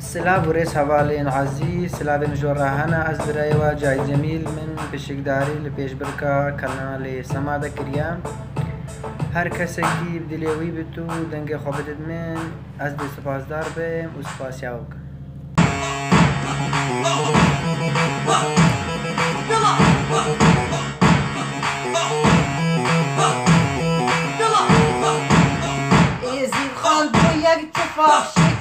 سلاف و ڕێز هەواڵێن عزی سلاێن ژۆڕاهەنە ئەس درایەوە جای جەمیل من پشکداری لە پێشبرکە کەنا لێ سەما دەکریا هەر کەسێکی بدلێوی بت و دەنگی خۆ بدت من ئەس دە سپاسدار بێم و سپاسیاوکە ازید خان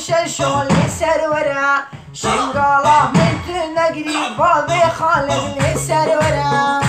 وشل شغل سرورة شنقاله من تنقري بابي خالد للسرورة